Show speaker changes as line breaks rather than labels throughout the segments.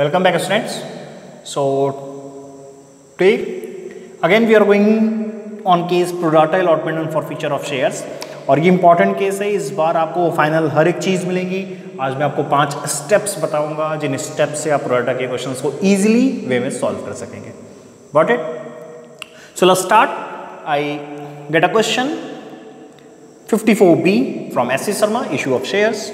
Welcome back students. So today again we are going on case rata allotment and forfeiture of shares और ये important case है इस बार आपको final हर एक चीज़ मिलेगी आज मैं आपको पाँच स्टेप्स बताऊँगा जिन स्टेप्स से आप प्रोडाटा के क्वेश्चंस को इजीली वे में सॉल्व कर सकेंगे got it so let's start I get a question 54b from S.C. Sharma issue of shares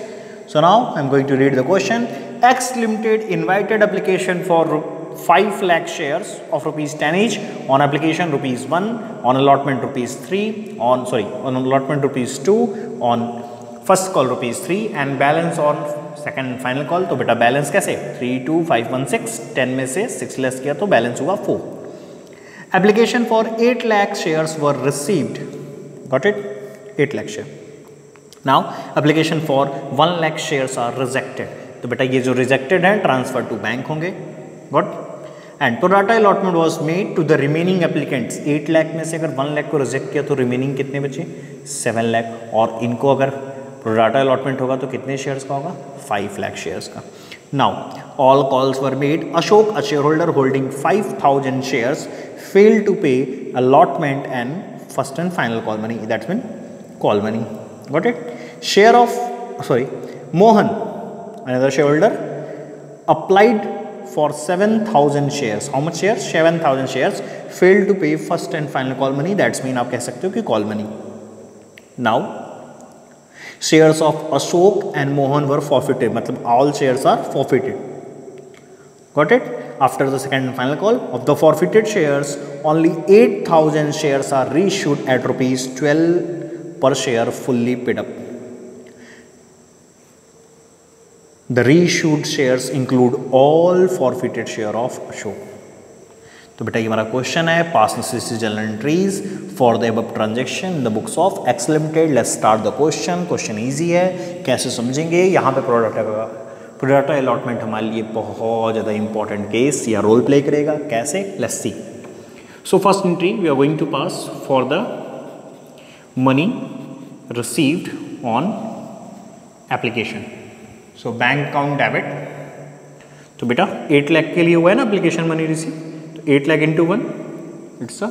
so now I'm going to read the question X limited invited application for five lakh shares of rupees ten each on application rupees one on allotment rupees three on sorry on allotment rupees two on first call rupees three and balance on second final call तो बेटा balance कैसे? Three two five one six ten में से six less किया तो balance हुआ four application for eight lakh shares were received got it eight lakh share now application for one lakh share are rejected तो बेटा ये जो रिजेक्टेड है ट्रांसफ़र टू बैंक होंगे। Got and pro rata allotment was made to the remaining applicants eight lakh में से अगर one lakh को रिजेक्ट किया तो रिमेनिंग कितने बचे? सेवन लाख और इनको अगर प्रोडाटा अलॉटमेंट होगा तो कितने शेयर्स का होगा? फाइव लाख शेयर्स का। Now all calls were made Ashok a shareholder holding five thousand shares fail to pay allotment and first and final call money that's mean call money got it? Share of sorry mohan. another shareholder? Applied for 7000 shares. How much shares? 7000 shares. Failed to pay first and final call money. That's mean aap keh sakte ho ki call money. Now shares of ashok and mohan were forfeited. matlab all shares are forfeited. Got it? After the second and final call of the forfeited shares only 8000 shares are reissued at rupees 12 per share fully paid up. The reissued shares include all forfeited share of Ashok. तो बेटा, ये हमारा question है pass necessary entries for the अब transaction the books of X limited let's start the question question easy है. कैसे समझेंगे? यहाँ पे प्रोडक्ट प्रोडक्ट अलॉटमेंट हमारे लिए बहुत ज़्यादा इंपॉर्टेंट केस या रोल प्ले करेगा। कैसे? Let's see so first entry we are going to pass for the money received on application. So, bank account debit. तो बेटा एट लाख के लिए हुआ है ना एप्लीकेशन मनी रिसीव तो 8 lakh into one it's a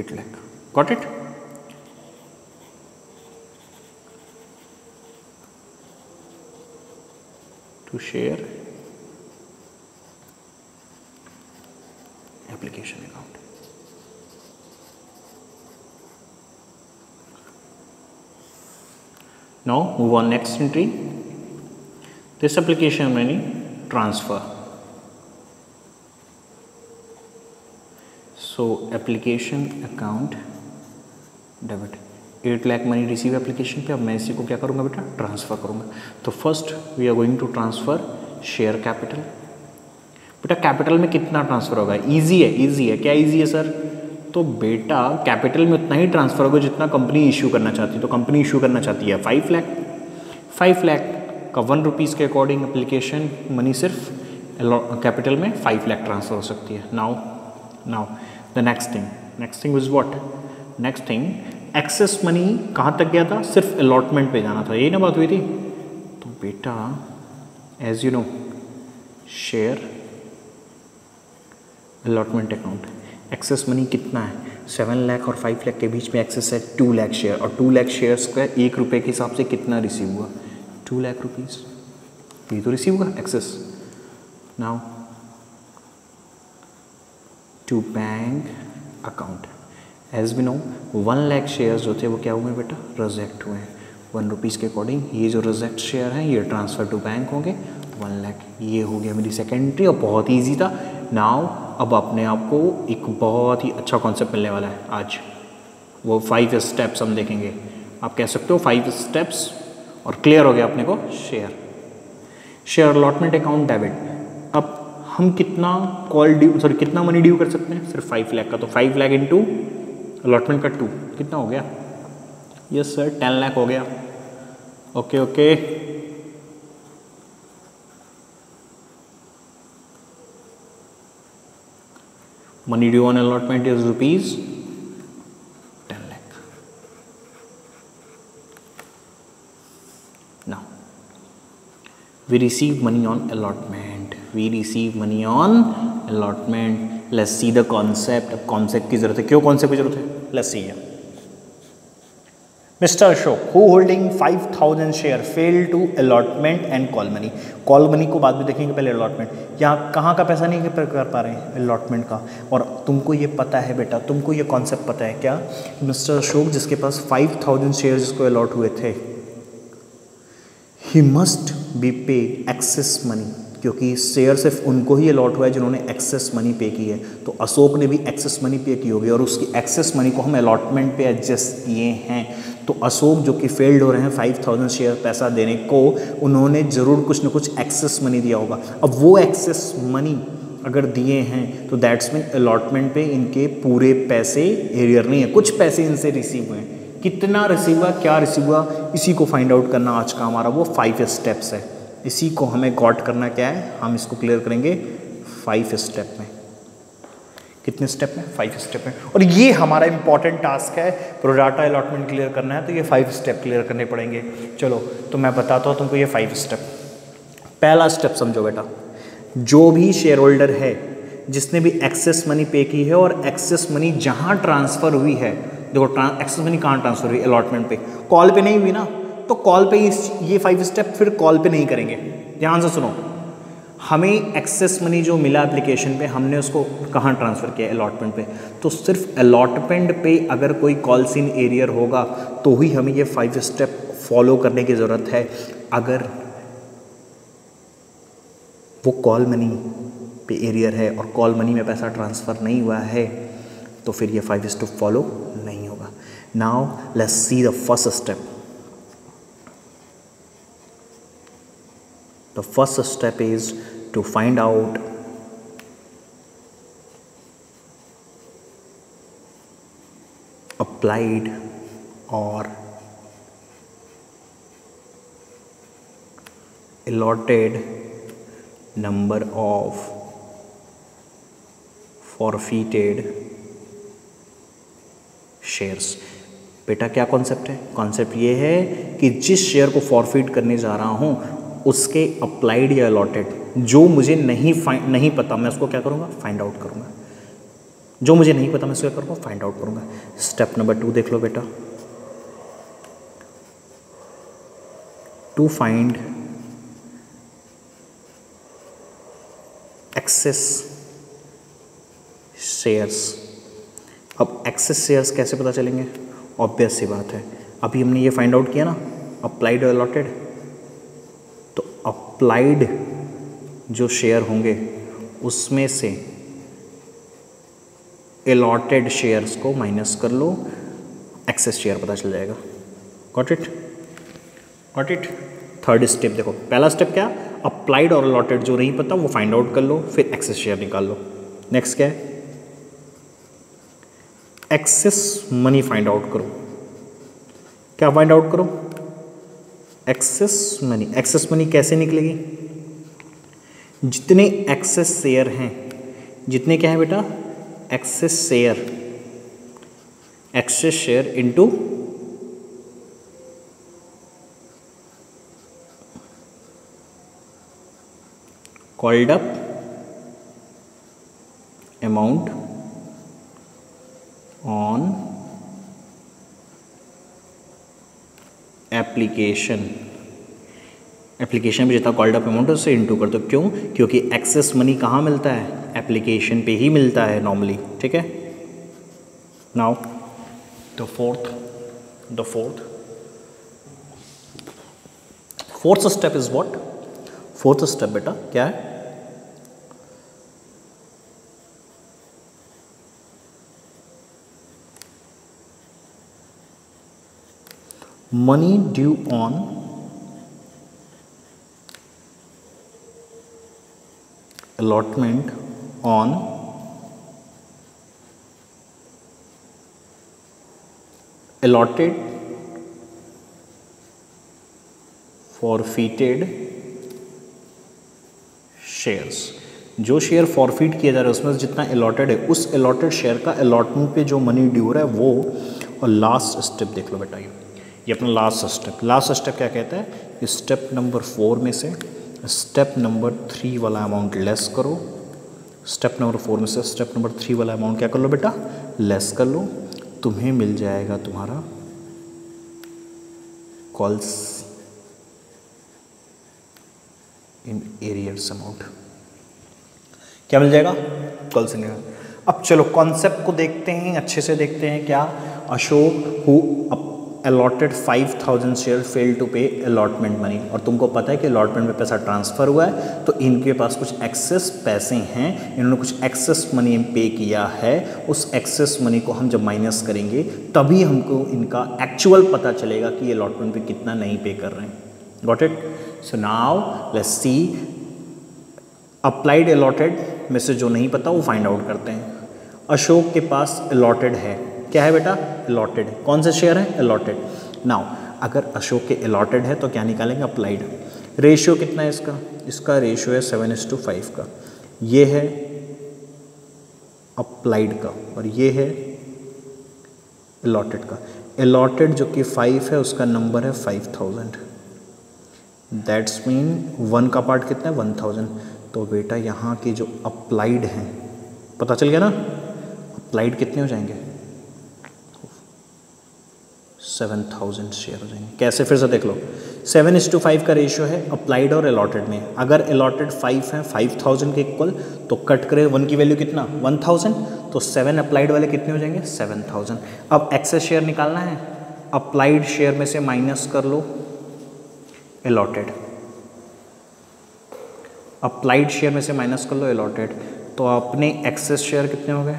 8 lakh got it to share application account Now, move on. Next entry. This application money transfer. So, application account debit. Eight lakh money receive application पे। अब मैं इसी को क्या करूँगा बेटा? Transfer करूँगा। तो first we are going to transfer share capital बेटा कैपिटल में कितना ट्रांसफ़र होगा? इजी है इजी है। क्या इजी है सर तो बेटा कैपिटल में उतना ही ट्रांसफ़र होगा जितना कंपनी इशू करना चाहती है। तो कंपनी इशू करना चाहती है फाइव लैख फाइव लैख का वन रुपीज़ के अकॉर्डिंग एप्लीकेशन मनी सिर्फ़ कैपिटल में फाइव लैख ट्रांसफ़र हो सकती है। Now now the next thing next thing is what next thing excess money कहाँ तक गया था? सिर्फ़ अलॉटमेंट पे जाना था। यही ना बात हुई थी? तो बेटा as you know share allotment account excess money कितना है? सेवन लाख और फाइव लाख के बीच में एक्सेस है टू लाख शेयर और टू लाख शेयर्स का एक रुपये के हिसाब से कितना रिसीव हुआ? टू लाख रुपीज़ ये तो रिसीव हुआ excess now to bank account as we know one lakh shares जो थे वो क्या हुए बेटा? रिजेक्ट हुए हैं. वन रुपीज़ के अकॉर्डिंग ये जो रिजेक्ट शेयर हैं, ये ट्रांसफ़र टू बैंक होंगे. वन लाख ये हो गया मेरी सेकेंड एंट्री और बहुत ईजी था. नाउ अब अपने आप को एक बहुत ही अच्छा कॉन्सेप्ट मिलने वाला है आज। वो फाइव स्टेप्स हम देखेंगे। आप कह सकते हो फाइव स्टेप्स और क्लियर हो गया अपने को share share allotment account debit अब हम कितना कॉल ड्यू सॉरी कितना मनी ड्यू कर सकते हैं? सिर्फ़ फाइव लाख का। तो फाइव लाख इंटू अलॉटमेंट का टू कितना हो गया? यस सर टेन लाख हो गया। Okay okay money due on allotment is rupees 10 lakh now we receive money on allotment we receive money on allotment let's see the concept अब concept की ज़रूरत है क्यों concept की ज़रूरत है let's see here mister Ashok who holding 5000 share fail to allotment and call money call money को बाद में देखेंगे पहले अलॉटमेंट यहाँ कहाँ का पैसा नहीं कर पा रहे हैं? अलॉटमेंट का। और तुमको ये पता है बेटा, तुमको ये कॉन्सेप्ट पता है क्या? मिस्टर अशोक जिसके पास 5000 शेयर जिसको अलॉट हुए थे he must be pay excess money क्योंकि शेयर सिर्फ़ उनको ही अलॉट हुआ है जिन्होंने एक्सेस मनी पे की है। तो अशोक ने भी एक्सेस मनी पे की होगी और उसकी एक्सेस मनी को हम अलॉटमेंट पे एडजस्ट किए हैं। तो अशोक जो कि फेल्ड हो रहे हैं फाइव थाउज़ेंड शेयर पैसा देने को, उन्होंने ज़रूर कुछ ना कुछ एक्सेस मनी दिया होगा। अब वो एक्सेस मनी अगर दिए हैं तो दैट्स मीन अलॉटमेंट पे इनके पूरे पैसे एरियर नहीं है। कुछ पैसे इनसे रिसीव हुए हैं। कितना रिसीव हुआ, क्या रिसीव हुआ, इसी को फाइंड आउट करना आज का हमारा वो फाइव स्टेप्स है। इसी को हमें गॉट करना क्या है, हम इसको क्लियर करेंगे फाइव स्टेप में। कितने स्टेप में फाइव स्टेप में और ये हमारा इंपॉर्टेंट टास्क है। प्रोडाटा अलॉटमेंट क्लियर करना है तो ये फाइव स्टेप क्लियर करने पड़ेंगे। चलो तो मैं बताता हूँ तुमको ये फाइव स्टेप पहला स्टेप समझो बेटा। जो भी शेयर होल्डर है, जिसने भी एक्सेस मनी पे की है और एक्सेस मनी जहाँ ट्रांसफ़र हुई है, देखो एक्सेस मनी कहाँ ट्रांसफ़र हुई अलॉटमेंट पे? कॉल पे नहीं हुई ना? तो कॉल पे ये फाइव स्टेप फिर कॉल पे नहीं करेंगे। ध्यान से सुनो। हमें एक्सेस मनी जो मिला एप्लीकेशन पे, हमने उसको कहाँ ट्रांसफ़र किया अलॉटमेंट पे? तो सिर्फ़ अलॉटमेंट पे अगर कोई कॉल सीन एरियर होगा तो ही हमें ये फाइव स्टेप फॉलो करने की ज़रूरत है। अगर वो कॉल मनी पे एरियर है और कॉल मनी में पैसा ट्रांसफ़र नहीं हुआ है तो फिर ये फाइव स्टेप फॉलो नहीं होगा। Now let's see the first step the first step is to find out applied or allotted number of forfeited shares बेटा क्या कॉन्सेप्ट है कॉन्सेप्ट ये है कि जिस शेयर को फॉरफिट करने जा रहा हूँ उसके अप्लाइड या अलॉटेड जो मुझे नहीं फाइंड नहीं पता, मैं उसको क्या करूँगा? फाइंड आउट करूँगा। जो मुझे नहीं पता, मैं उसको क्या करूँगा? फाइंड आउट करूँगा। स्टेप नंबर टू देख लो बेटा। टू फाइंड एक्सेस शेयर्स अब एक्सेस शेयर्स कैसे पता चलेंगे? ऑब्वियस सी बात है। अभी हमने ये फाइंड आउट किया ना? अप्लाइड अलॉटेड अप्लाइड जो शेयर होंगे, उसमें से अलॉटेड शेयर्स को माइनस कर लो एक्सेस शेयर पता चल जाएगा। Got it got it third step देखो, पहला स्टेप क्या? अप्लाइड और अलॉटेड जो नहीं पता, वो फाइंड आउट कर लो, फिर एक्सेस शेयर निकाल लो। नेक्स्ट क्या है? एक्सेस मनी फाइंड आउट करो। क्या फाइंड आउट करो? एक्सेस मनी एक्सेस मनी कैसे निकलेगी? जितने एक्सेस शेयर हैं, जितने क्या है बेटा? Excess share. Excess share into called up amount on application application में जितना कॉल्ड अप अमाउंट है उससे इंटू कर दो। क्यों? क्योंकि एक्सेस मनी कहाँ मिलता है? एप्लीकेशन पे ही मिलता है नॉर्मली ठीक है? Now the fourth the fourth fourth step is what fourth step बेटा क्या है? Money due on allotment on allotted, forfeited shares जो शेयर फॉरफिट किया जा रहा है, उसमें जितना अलॉटेड है, उस अलॉटेड शेयर का अलॉटमेंट पे जो मनी ड्यू रहा है, वो और लास्ट स्टेप देख लो बेटा ये। ये अपना लास्ट स्टेप लास्ट स्टेप क्या कहता है? स्टेप नंबर फोर में से स्टेप नंबर थ्री वाला अमाउंट लेस करो। स्टेप नंबर फोर में से स्टेप नंबर थ्री वाला अमाउंट क्या कर लो बेटा? लेस कर लो। तुम्हें मिल जाएगा तुम्हारा कॉल्स इन एरियर्स अमाउंट क्या मिल जाएगा? कॉल्स इन अब चलो कॉन्सेप्ट को देखते हैं, अच्छे से देखते हैं क्या? Ashok who allotted five thousand share fail to pay allotment money और तुमको पता है कि अलॉटमेंट में पैसा ट्रांसफ़र हुआ है तो इनके पास कुछ एक्सेस पैसे हैं, इन्होंने कुछ एक्सेस मनी पे किया है, उस एक्सेस मनी को हम जब माइनस करेंगे, तभी हमको इनका एक्चुअल पता चलेगा कि ये अलॉटमेंट पे कितना नहीं पे कर रहे हैं। Got it so now let's see applied allotted में से जो नहीं पता, वो फाइंड आउट करते हैं। अशोक के पास अलॉटेड है। क्या है बेटा? अलॉटेड कौन से शेयर है? अलॉटेड नाउ अगर अशोक के अलॉटेड है तो क्या निकालेंगे? अप्लाइड रेशियो कितना है इसका? इसका रेशियो है सेवन इस टू फाइव का। ये है अप्लाइड का और ये है अलॉटेड का। अलॉटेड जो कि फाइव है, उसका नंबर है five thousand that's mean one का पार्ट कितना है? वन थाउज़ेंड तो बेटा, यहाँ की जो अप्लाइड हैं, पता चल गया ना? अप्लाइड कितने हो जाएँगे? सेवन थाउज़ेंड शेयर हो। जाएँगे कैसे फिर से देख लो। सेवन इस टू फाइव का रेशियो है अप्लाइड और अलॉटेड में। अगर अलॉटेड फाइव है फाइव थाउज़ेंड के इक्वल तो कट करें वन की वैल्यू कितना? वन थाउज़ेंड तो सेवन अप्लाइड वाले कितने हो जाएँगे? सेवन थाउज़ेंड अब एक्सेस शेयर निकालना है। अप्लाइड शेयर में से माइनस कर लो। अलॉटेड अप्लाइड शेयर में से माइनस कर लो अलॉटेड तो अपने एक्सेस शेयर कितने हो गए?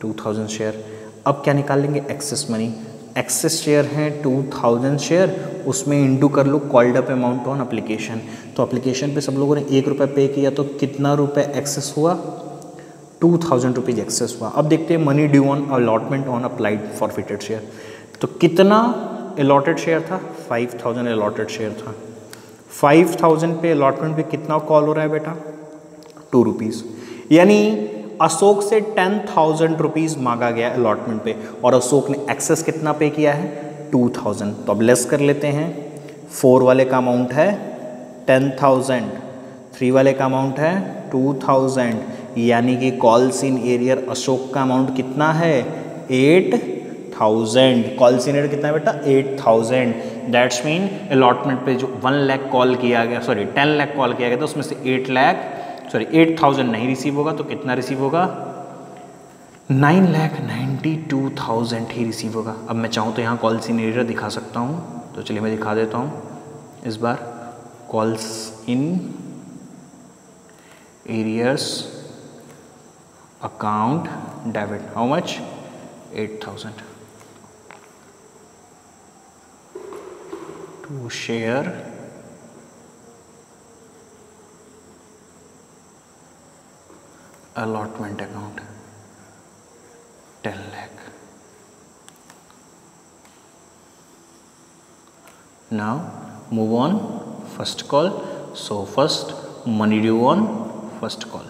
टू थाउज़ेंड शेयर अब क्या निकाल लेंगे? एक्सेस मनी एक्सेस शेयर हैं टू थाउज़ेंड शेयर, उसमें इंटू कर लो called up amount on application तो अप्लीकेशन पे सब लोगों ने एक रुपये पे किया तो कितना रुपए एक्सेस हुआ? टू थाउज़ेंड रुपीज़ एक्सेस हुआ. अब देखते हैं money due on allotment on applied forfeited share तो कितना अलॉटेड शेयर था? फाइव थाउज़ेंड अलॉटेड शेयर था. फाइव थाउज़ेंड पे अलॉटमेंट पे कितना कॉल हो रहा है बेटा? टू रुपीज़ यानी अशोक से टेन थाउज़ेंड रुपीज़ मांगा गया अलॉटमेंट पे। और अशोक ने एक्सेस कितना पे किया है? टू थाउज़ेंड तो अब लेस कर लेते हैं। फोर वाले का अमाउंट है टेन थाउज़ेंड थ्री वाले का अमाउंट है टू थाउज़ेंड यानी कि कॉल्स इन एरियर अशोक का अमाउंट कितना है? एट थाउज़ेंड कॉल सीनियर कितना है बेटा? Eight thousand that's mean allotment पे जो वन लैख कॉल किया गया सॉरी टेन लैख कॉल किया गया था, उसमें से eight lakh sorry eight thousand नहीं रिसीव होगा तो कितना रिसीव होगा? Nine lakh ninety two thousand ही रिसीव होगा। अब मैं चाहूँ तो यहाँ कॉल सीनेरियर दिखा सकता हूँ। तो चलिए मैं दिखा देता हूँ इस बार। Calls in arrears account debit how much eight thousand to share allotment account. 10 lakh. Now move on. First call. So first money due on. First call.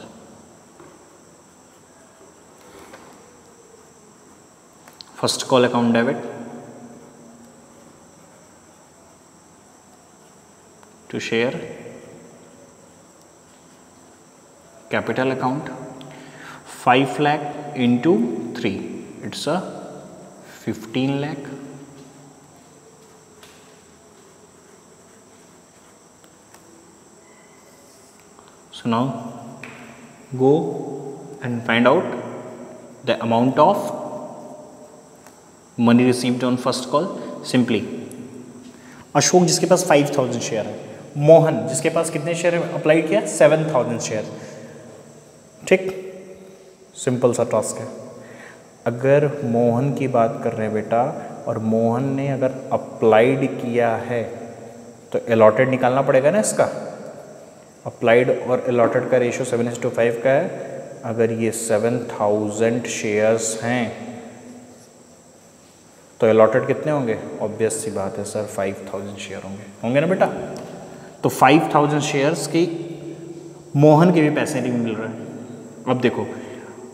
First call account debit. To share. Capital account 5 lakh into 3 it's a 15 lakh so now go and find out the amount of money received on first call simply Ashok जिसके पास 5000 share है मोहन जिसके पास कितने share apply किया 7000 share ठीक simple सा task है। अगर मोहन की बात कर रहे हैं बेटा, और मोहन ने अगर अप्लाइड किया है तो अलॉटेड निकालना पड़ेगा ना इसका? अप्लाइड और अलॉटेड का ratio seven is to five का है। अगर ये सेवन थाउज़ेंड शेयर्स हैं तो अलॉटेड कितने होंगे? ऑब्वियस सी बात है सर फाइव थाउज़ेंड शेयर होंगे। होंगे ना बेटा? तो फाइव थाउज़ेंड शेयर्स की मोहन के भी पैसे नहीं मिल रहे हैं। अब देखो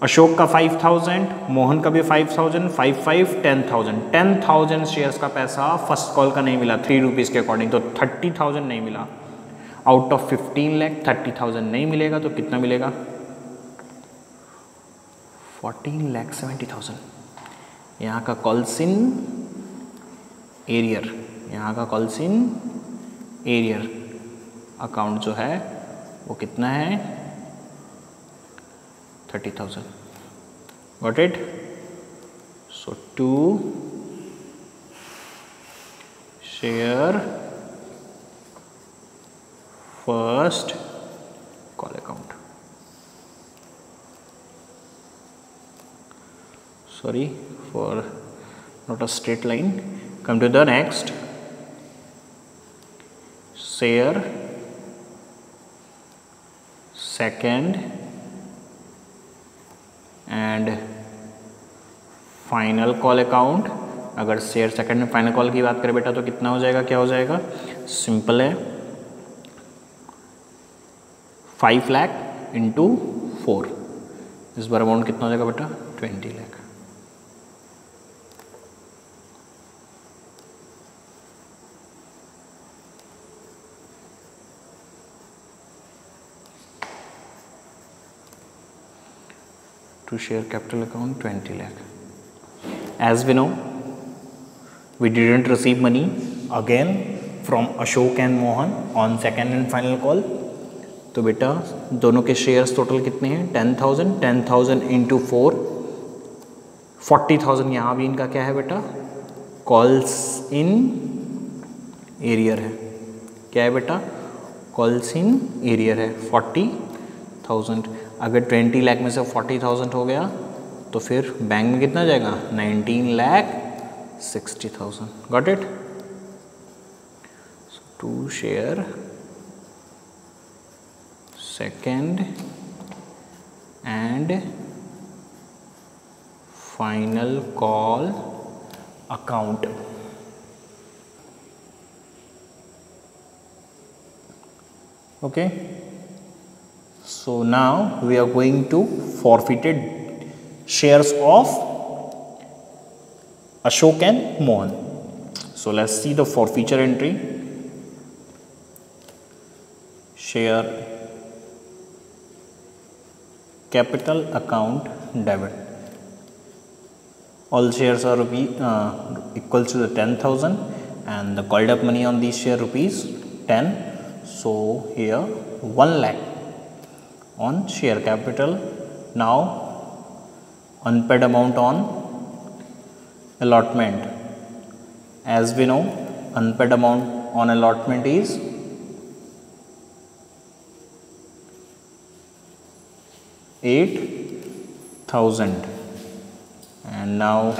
अशोक का 5000 मोहन का भी 5000 five five ten thousand ten thousand shares का पैसा फ़र्स्ट कॉल का नहीं मिला थ्री रुपीज़ के अकॉर्डिंग तो थर्टी थाउज़ेंड नहीं मिला. Out of fifteen lakh thirty thousand नहीं मिलेगा तो कितना मिलेगा? फोर्टीन लैख सेवेंटी थाउज़ेंड यहाँ का कॉल्सिन एरियर यहाँ का कॉल्सिन एरियर अकाउंट जो है, वो कितना है? 30000 got it? So 2 share first call account. Sorry for not a straight line. Come to the next. Share. Second and final call account अगर शेयर सेकंड में फाइनल कॉल की बात करें बेटा तो कितना हो जाएगा? क्या हो जाएगा? सिंपल है। फाइव लैख इंटू फोर इस बार अमाउंट कितना हो जाएगा बेटा? Twenty lakh to share capital account 20 lakh as we know we didn't receive money again from Ashok and Mohan on second and final call तो बेटा दोनों के शेयर्स टोटल कितने हैं ten thousand ten thousand into four forty thousand यहाँ भी इनका क्या है बेटा कॉल्स इन एरियर है क्या है बेटा कॉल्स इन एरियर है फोर्टी थाउज़ेंड अगर ट्वेंटी लाख में से फोर्टी थाउज़ेंड हो गया तो फिर बैंक में कितना जाएगा? Nineteen lakh sixty thousand. Got it to share second, and final call, account. Okay? So now we are going to forfeited shares of Ashok and Mohan. So let's see the forfeiture entry. Share capital account debit. All shares are rupee uh, equal to the 10000 and the called up money on these share rupees 10 so here 1 lakh on share capital now unpaid amount on allotment. As we know unpaid amount on allotment is 8000 and now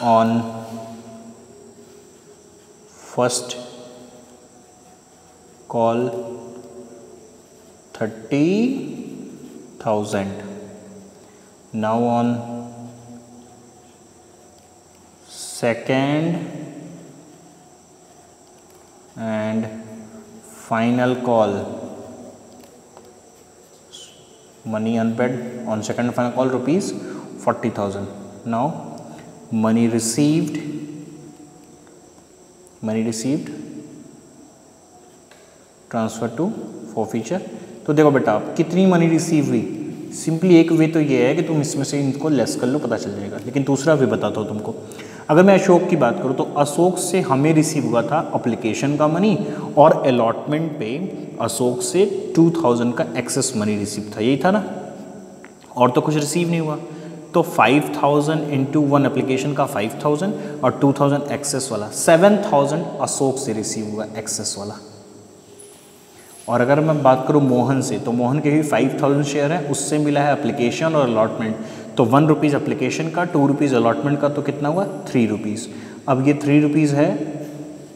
on first call 30,000. Now on second and final call money unpaid on second final call rupees 40,000. Now money received money received transfer to forfeiture तो देखो बेटा, आप कितनी money receive हुई? Simply एक वे तो ये है कि तुम इसमें से इनको लेस कर लो, पता चल जाएगा। लेकिन दूसरा वे बताता हूँ तुमको। अगर मैं अशोक की बात करूँ तो अशोक से हमें रिसीव हुआ था अप्लीकेशन का मनी और अलॉटमेंट पे अशोक से 2000 का एक्सेस मनी रिसीव था। यही था ना? और तो कुछ रिसीव नहीं हुआ। तो 5000 थाउज़ेंड इंटू वन अप्लीकेशन का 5000 और 2000 एक्सेस वाला 7000 अशोक से रिसीव हुआ एक्सेस वाला। और अगर मैं बात करूँ मोहन से तो मोहन के भी 5000 शेयर है, उससे मिला है अप्लीकेशन और अलॉटमेंट तो वन रुपीज़ अप्लीकेशन का टू रुपीज़ अलॉटमेंट का तो कितना हुआ? थ्री रुपीज़ अब ये थ्री रुपीज़ है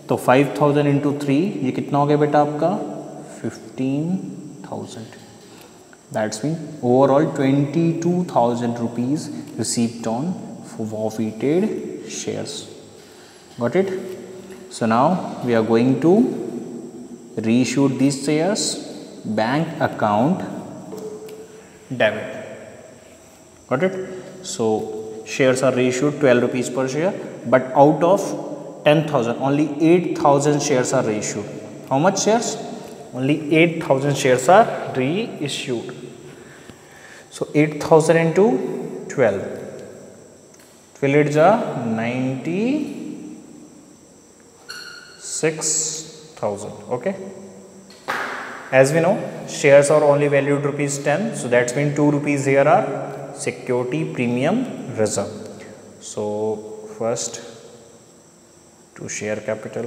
तो फाइव थाउज़ेंड इंटू थ्री ये कितना हो गया बेटा आपका? Fifteen thousand that's mean overall twenty two thousand rupees received on forfeited shares. Got it? So now we are going to reissued these shares, bank account debit. Got it? So, shares are reissued 12 rupees per share, but out of 10,000, only 8,000 shares are reissued. How much shares? Only 8,000 shares are reissued. So, 8,000 into 12. 12 is 96 thousand okay as we know shares are only valued rupees ten, so that's mean two rupees here are security premium reserve so first to share capital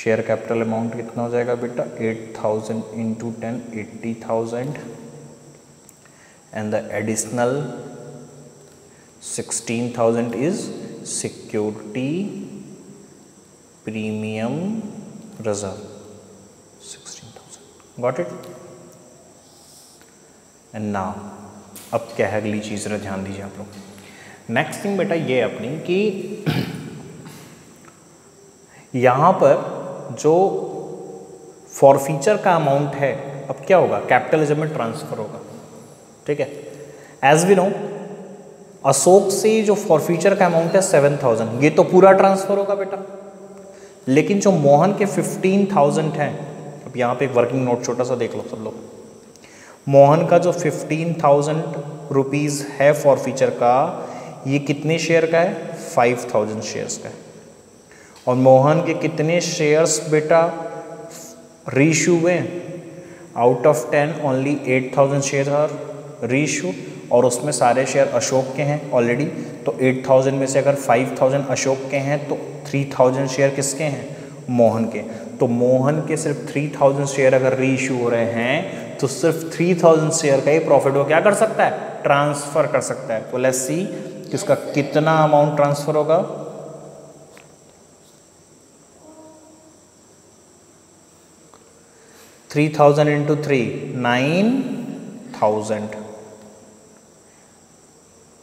share capital amount कितना हो जाएगा बेटा 8000 thousand into ten eighty thousand and the additional 16000 is security premium reserve sixteen thousand got it and ना अब क्या है अगली चीज़? जरा ध्यान दीजिए आप लोग। नेक्स्ट थिंग बेटा ये अपनी कि यहाँ पर जो फॉर फीचर का अमाउंट है, अब क्या होगा? कैपिटलिज्म में ट्रांसफ़र होगा। ठीक है? एज वी नो अशोक से जो फॉर फीचर का अमाउंट है सेवन थाउज़ेंड ये तो पूरा ट्रांसफ़र होगा बेटा। लेकिन जो मोहन के फिफ्टीन थाउज़ेंड है, अब यहाँ पे एक वर्किंग नोट छोटा सा देख लो सब लोग। मोहन का जो फिफ्टीन थाउज़ेंड रुपीज़ है फॉर फीचर का, ये कितने शेयर का है? फाइव थाउज़ेंड शेयर्स का है। और मोहन के कितने शेयर्स बेटा? रीशू हुए out of ten only eight thousand share are reissue और उसमें सारे शेयर अशोक के हैं ऑलरेडी तो एट थाउज़ेंड में से अगर फाइव थाउज़ेंड अशोक के हैं तो थ्री थाउज़ेंड शेयर किसके हैं? मोहन के। तो मोहन के सिर्फ़ थ्री थाउज़ेंड शेयर अगर रीशू हो रहे हैं तो सिर्फ़ थ्री थाउज़ेंड शेयर का ही प्रॉफिट वो क्या कर सकता है? ट्रांसफ़र कर सकता है। तो लेट्स सी कि उसका कितना अमाउंट ट्रांसफ़र होगा। Three thousand into three nine thousand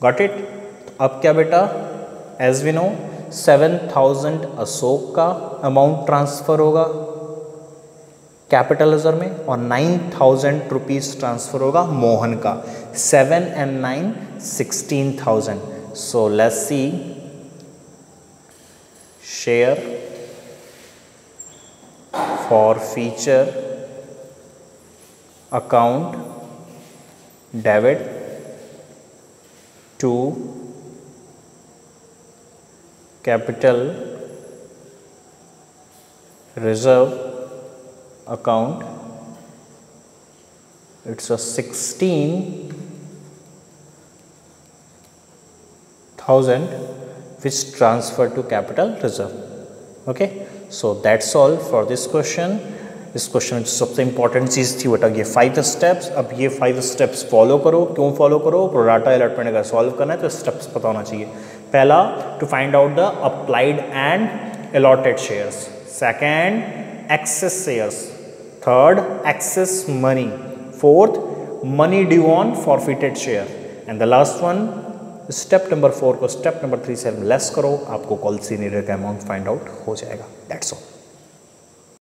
got it अब क्या बेटा? As we know seven thousand Ashok का अमाउंट ट्रांसफ़र होगा। कैपिटल रिज़र्व में और नाइन थाउज़ेंड रुपीज़ ट्रांसफ़र होगा मोहन का। Seven and nine sixteen thousand so let's see share forfeiture account debit. To capital reserve account. It's a 16 thousand which transfer to capital reserve. Okay? So that's all for this question इस question में सबसे important चीज़ थी बेटा ये five steps अब ये five steps follow करो। क्यों फॉलो करो? प्रोडाटा अलॉटमेंट अगर सॉल्व करना है तो स्टेप्स पता होना चाहिए। पहला to find out the applied and allotted shares second excess shares third excess money fourth money due on forfeited share and the last one step number four को स्टेप नंबर थ्री से less करो। आपको call senior का amount find out हो जाएगा। That's all